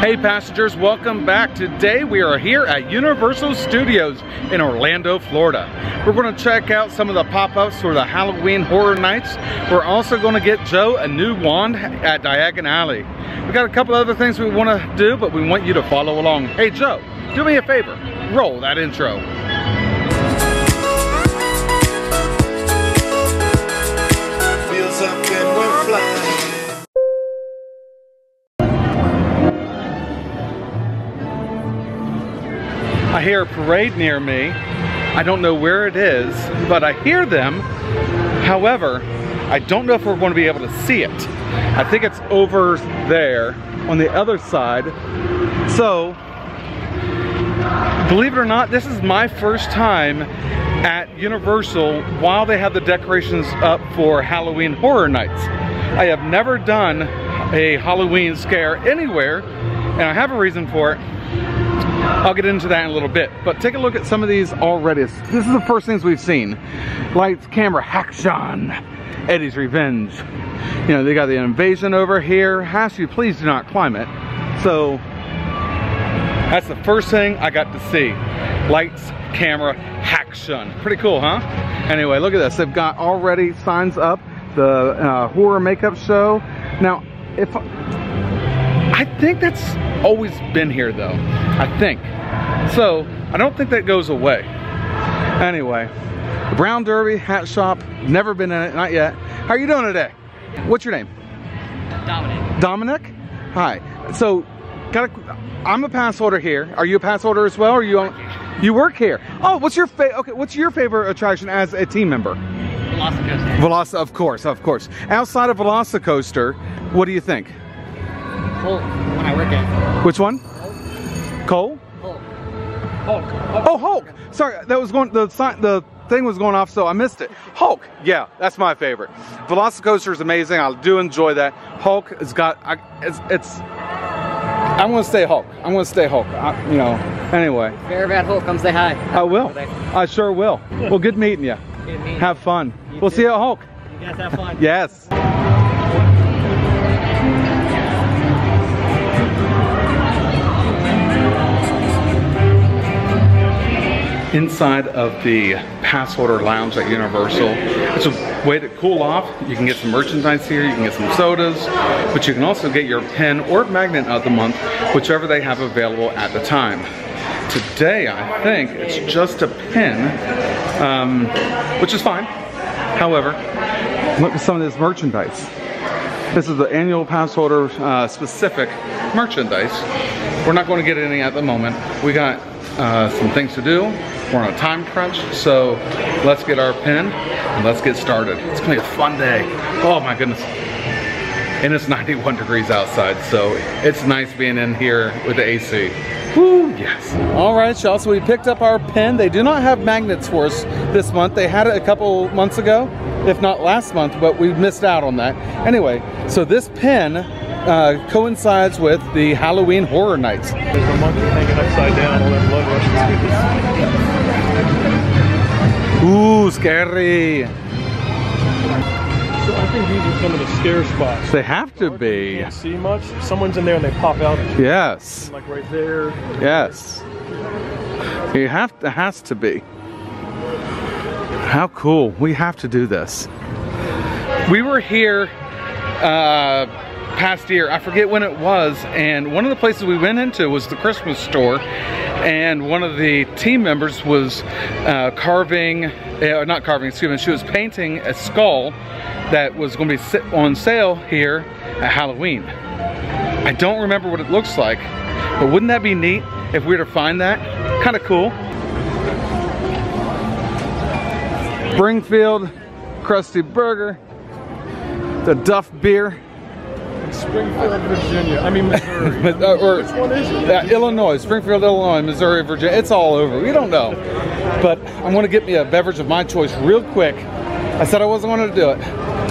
Hey passengers, welcome back. Today we are here at Universal Studios in Orlando, Florida. We're going to check out some of the pop-ups for the Halloween Horror Nights. We're also going to get Joe a new wand at Diagon Alley. We got a couple other things we want to do, but we want you to follow along. Hey Joe, do me a favor, roll that intro. I hear a parade near me. I don't know where it is, but I hear them. However, I don't know if we're going to be able to see it. I think it's over there on the other side. So, believe it or not, this is my first time at Universal while they have the decorations up for Halloween Horror Nights. I have never done a Halloween scare anywhere, and I have a reason for it. I'll get into that in a little bit, but take a look at some of these already. This is the first things we've seen. Lights, camera, action. Eddie's Revenge. You know, they got the invasion over here. Has you, please do not climb it. So, that's the first thing I got to see. Lights, camera, action. Pretty cool, huh? Anyway, look at this. They've got already signs up. The uh, horror makeup show. Now, if I think that's always been here though. I think. So, I don't think that goes away. Anyway, the Brown Derby hat shop, never been in it, not yet. How are you doing today? What's your name? Dominic. Dominic? Hi. So, got a, I'm a pass holder here. Are you a pass holder as well? Or you on, you work here? Oh, what's your fa- okay? What's your favorite attraction as a team member? Velocicoaster. Veloci, of course, of course. Outside of Velocicoaster, what do you think? Hulk, when I work at. Which one? Cole? Hulk. Hulk. Oh, Hulk. Sorry, that was going. The sign, the thing was going off, so I missed it. Hulk. Yeah, that's my favorite. Velocicoaster is amazing. I do enjoy that. Hulk has got. I, it's. it's I'm gonna stay Hulk. I'm gonna stay Hulk. I, you know. Anyway, Very bad Hulk, come say hi. I will. I sure will. Well, good meeting you. Good meeting Have fun. You We'll too. see you at Hulk. You guys have fun. Yes. Inside of the pass holder lounge at Universal, it's a way to cool off. You can get some merchandise here, you can get some sodas, but you can also get your pin or magnet of the month, whichever they have available at the time. Today, I think it's just a pin, um, which is fine. However, look at some of this merchandise. This is the annual pass holder uh, specific merchandise. We're not going to get any at the moment. We got uh, some things to do. We're on a time crunch, so let's get our pen and let's get started. It's gonna be a fun day. Oh my goodness. And it's 91 degrees outside, so it's nice being in here with the AC. Woo, yes. All right, y'all, so we picked up our pen. They do not have magnets for us this month. They had it a couple months ago, if not last month, but we missed out on that. Anyway, so this pin uh, coincides with the Halloween Horror Nights. There's a monkey hanging upside down, all that blood through. Ooh, scary. So I think these are some of the scare spots. They have to You be. can't see much. Someone's in there and they pop out. Yes. Like right there. Yes. You have to, has to be. How cool. We have to do this. We were here uh, past year, I forget when it was, and one of the places we went into was the Christmas store, and one of the team members was uh, carving, uh, not carving, excuse me, she was painting a skull that was going to be on sale here at Halloween. I don't remember what it looks like, but wouldn't that be neat if we were to find that? Kind of cool. Springfield, Krusty Burger, the Duff Beer, Springfield, Virginia. I mean, Missouri. but, uh, or Which one is it? uh, Illinois, Springfield, Illinois, Missouri, Virginia. It's all over. We don't know. But I'm going to get me a beverage of my choice real quick. I said I wasn't going to do it,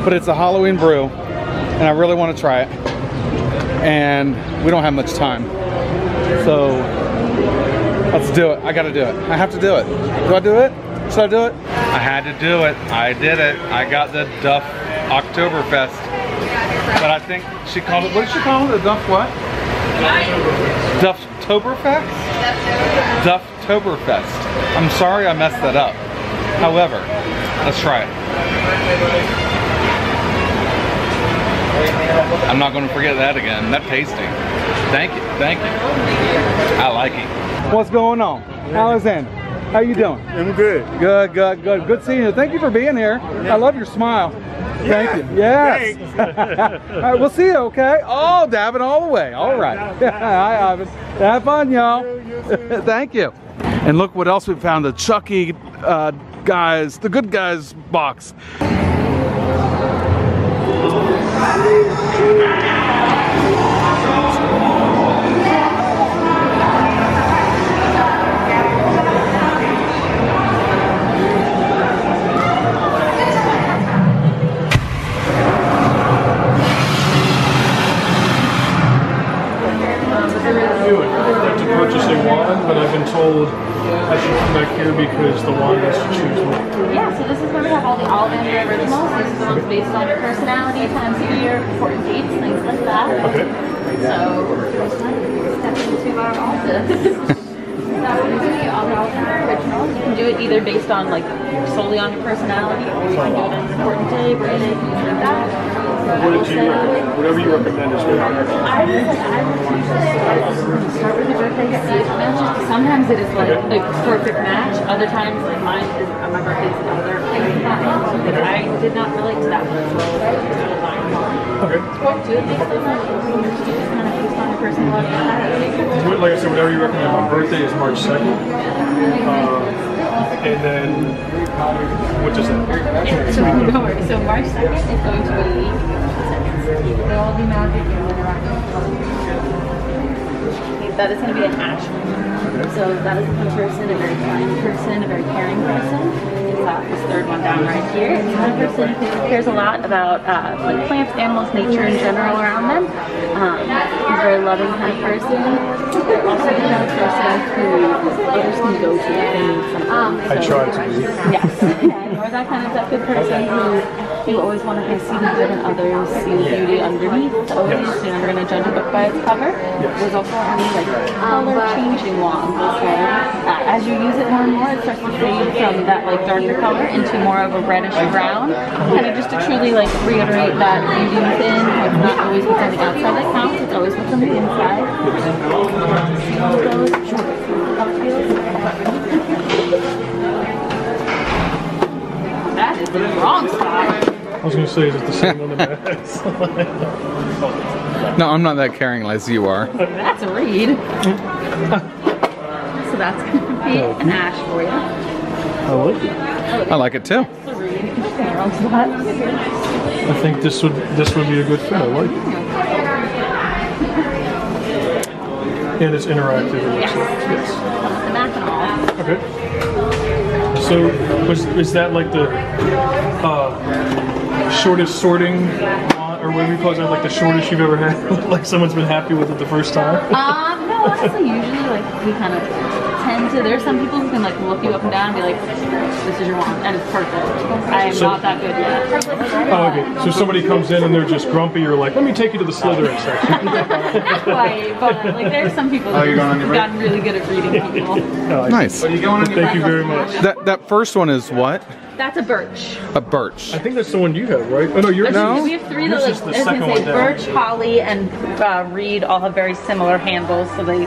but it's a Halloween brew, and I really want to try it. And we don't have much time. So let's do it. I got to do it. I have to do it. Do I do it? Should I do it? I had to do it. I did it. I got the Duff Oktoberfest. But I think she called it, what did she call it? The Duff what? Dufftoberfest? Dufftoberfest. I'm sorry I messed that up. However, let's try it. I'm not going to forget that again. That tasty. Thank you. Thank you. I like it. What's going on? Alexander, how you doing? I'm good. Good, good, good. Good seeing you. Thank you for being here. I love your smile. Thank you. Yes. all right, we'll see you, okay? Oh, dabbing all the way. All right. Hi, Ivan. Have fun, y'all. Thank you. And look what else we found. The Chucky uh, guys, the good guys box. But I've told I should come back here because the wand has to choose me. Yeah, so this is where we have all the Ollivander originals. This is the ones based on your personality, times of year, important dates, things like that. Okay. So, step into our office. That would be all originals. You can do it either based on like solely on your personality, or you can do it on an important day, birthday, things like that. What did you recommend? Whatever you recommend is good. I would I would usually start with birthday, matches. Sometimes it is like a perfect match. Other times, like mine is uh, my birthday's another thing. But I did not relate to that one. Okay. do it based on just kind of based on your personality. Like I said, whatever you recommend. My birthday is March 2nd. Uh, and then, what does that? So don't worry. So March second is going to be they'll all be magic and interactive. That is going to be an ash. So that is a person, a very kind person, a very caring person. This third one down right here. It's a person who cares a lot about uh, like plants, animals, nature in general around them. Um, he's a very loving kind of person. Also the kind of person who others can go to if they need something. I So- try to be. Yes. and you're that kind of that good person who you always want to see the good in others, see the beauty underneath. Always, you're never going to judge a book by its cover. There's also any like color changing wands. Okay. Uh, as you use it more and more, it starts to fade from that like darker color into more of a reddish brown. Kind of just to truly like reiterate that beauty within. It's not always what's on the outside that counts. It's always what's on the inside. How it feels. That is the wrong spot. I was going to say, is it the same on the bags? No, I'm not that caring as you are. That's a read. so that's gonna be oh. an ash for you. I like it. I like it too. That's a read. Okay, wrong spot. I think this would this would be a good fit. I like it. And it's interactive. it looks Yes. like. Yes. The map and all. Okay. So, was is that like the shortest sorting, wand, or whatever you call it? Is that like the shortest you've ever had? like someone's been happy with it the first time? Um, no, honestly, usually like we kind of tend to. There's some people who can like look you up and down and be like, "This is your wand," and it's perfect. I am So- not that good yet. Oh, okay. So somebody comes in and they're just grumpy. You're like, let me take you to the Slytherin section. Quite, but like there's some people Oh, you're going on who've your break? gotten really good at reading people. Oh, I see. Nice. Thank you very much. That that first one is what? That's a birch. A birch. I think that's the one you have, right? Oh no, you're No. We have three that like, is the second one say down. birch, holly, and uh, reed all have very similar handles, so they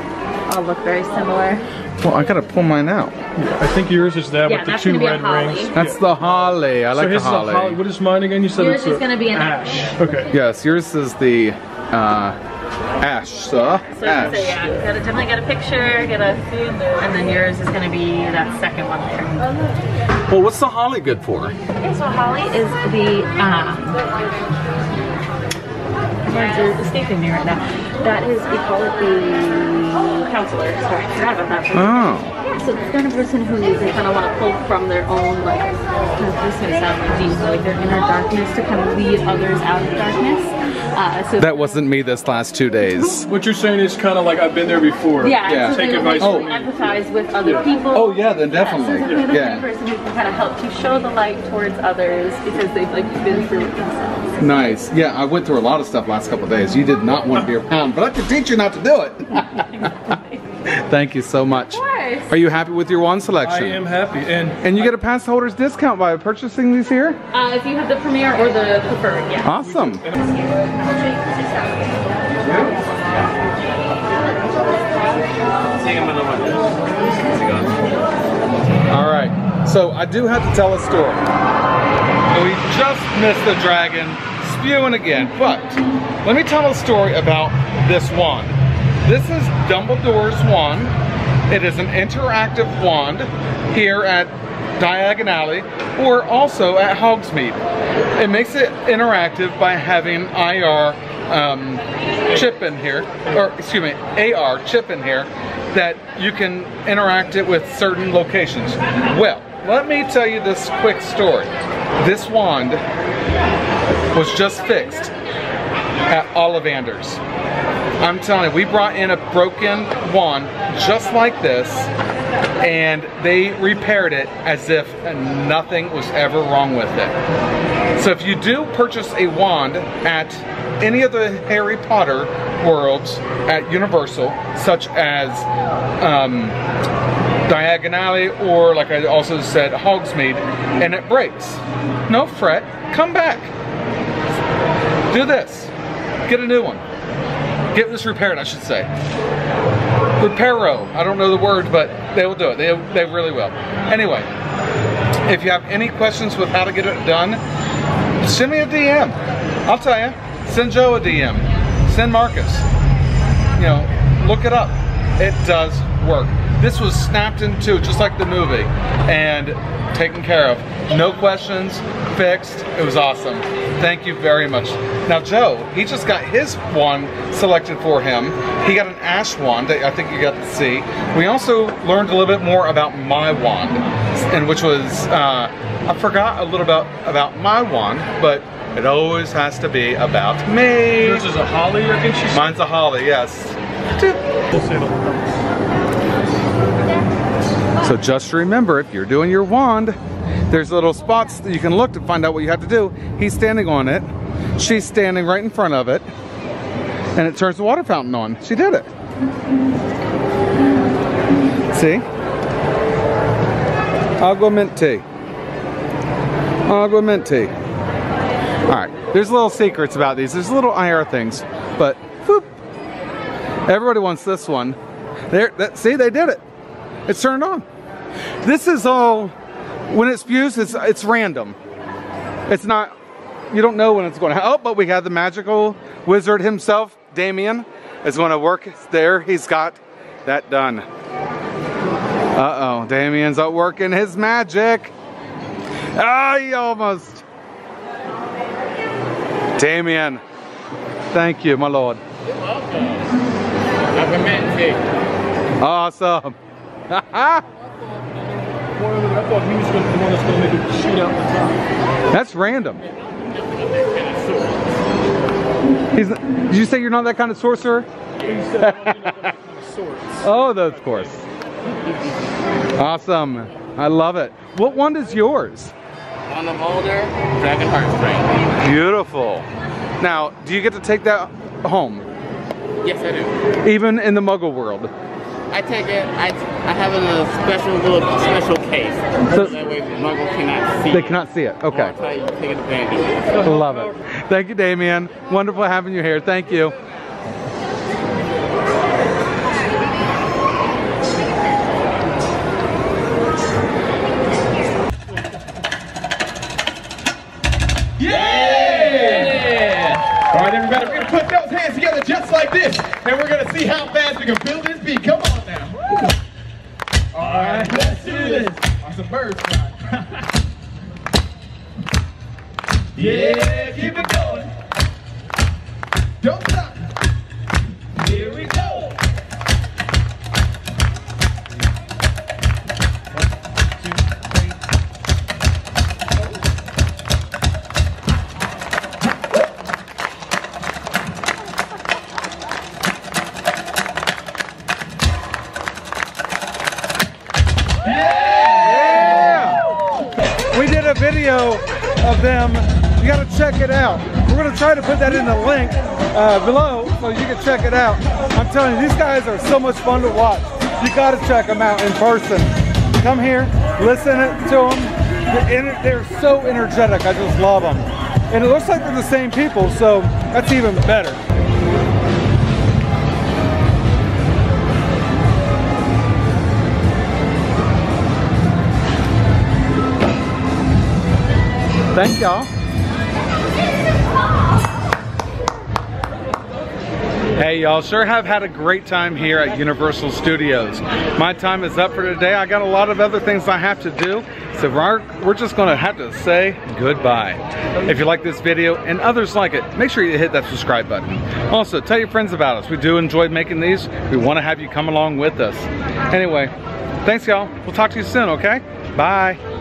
all look very similar. Well, I gotta pull mine out. I think yours is that Yeah, with the two gonna be a red rings. That's Yeah. the holly. I like so the his is a holly. holly. What is mine again? You said Yours it's is a gonna be an ash. Okay. Yes, yours is the uh, ash. So, So ash. so yeah, you gotta definitely get a picture, get a, and then yours is gonna be that second one there. Well, what's the holly good for? Okay, so holly is the um, words are escaping me right now. That is we call it the counselor. Sorry, I forgot about that. for a Oh. Yeah, so the kind of person who they kind of want to pull from their own, like, this may sound like deep, but like their inner darkness to kind of lead others out of darkness. Uh, so That wasn't me this last two days. What you're saying is kind of like I've been there before. Yeah, Yeah. so Take they would advice like from empathize with other people. Oh, yeah, then definitely. Yeah, so they're the Yeah. kind of person who can kind of help to show the light towards others because they've like been through it themselves. Nice. Yeah, I went through a lot of stuff last couple of days. You did not want to be around, but I can teach you not to do it. Thank you so much. Of course. Are you happy with your wand selection? I am happy, and And you get a pass holder's discount by purchasing these here? Uh, if you have the premiere or the preferred, yeah. Awesome. All right, so I do have to tell a story. We just missed the dragon spewing again, but let me tell a story about this wand. This is Dumbledore's wand. It is an interactive wand here at Diagon Alley or also at Hogsmeade. It makes it interactive by having IR um, chip in here, or excuse me, AR chip in here that you can interact it with certain locations. Well, let me tell you this quick story. This wand was just fixed at Ollivander's. I'm telling you, we brought in a broken wand just like this, and they repaired it as if nothing was ever wrong with it. So if you do purchase a wand at any of the Harry Potter worlds at Universal, such as um, Diagon Alley or like I also said, Hogsmeade, and it breaks, no fret, come back. Do this. Get a new one. Get this repaired, I should say. Reparo. I don't know the word, but they will do it. They, they really will. Anyway, if you have any questions with how to get it done, send me a DM. I'll tell you. Send Joe a DM. Send Marcus. You know, look it up. It does work. This was snapped in two, just like the movie, and taken care of. No questions, fixed. It was awesome. Thank you very much. Now, Joe, he just got his wand selected for him. He got an ash wand that I think you got to see. We also learned a little bit more about my wand, and which was uh, I forgot a little about about my wand, but it always has to be about me. yours is a holly, I think she. Mine's a holly, yes. So just remember, if you're doing your wand, there's little spots that you can look to find out what you have to do. He's standing on it. She's standing right in front of it. And it turns the water fountain on. She did it. See? Aguamenti. Mint tea. All right, there's little secrets about these. There's little IR things, but whoop. Everybody wants this one. There, that, see, they did it. It's turned on. This is all, when it spews, it's, it's random. It's not, you don't know when it's going to Oh, but we have the magical wizard himself, Damien, is going to work there. He's got that done. Uh-oh, Damien's out working his magic. Ah, he almost. Damien, thank you, my lord. you're welcome Awesome. I thought he was gonna, the one that's going to make it shoot out the top. That's random. He's, did you say you're not that kind of sorcerer? He said, I want to know what kind of. Oh, of course. Awesome. I love it. What one is yours? On the molder, Dragon Heartstring. Beautiful. Now, do you get to take that home? Yes, I do. Even in the muggle world? I take it, I, I have it in a special little special case. So- So that way Muggle cannot see They it. cannot see it. Okay. I'll tell you, take advantage of. Love it. Thank you, Damien. Wonderful having you here. Thank you. Yeah! All right, everybody, we're gonna put those hands together just like this, and we're gonna see how fast we can build On some yeah, of them. You gotta check it out. We're gonna try to put that in the link uh, below so you can check it out. I'm telling you, these guys are so much fun to watch. You gotta check them out in person. Come here, listen to them. They're so energetic. I just love them. And it looks like they're the same people, so that's even better. Thank y'all. Hey y'all, sure have had a great time here at Universal Studios. My time is up for today. I got a lot of other things I have to do, so we're, we're just gonna have to say goodbye. If you like this video and others like it, make sure you hit that subscribe button. Also, tell your friends about us. We do enjoy making these. We wanna have you come along with us. Anyway, thanks y'all. We'll talk to you soon, okay? Bye.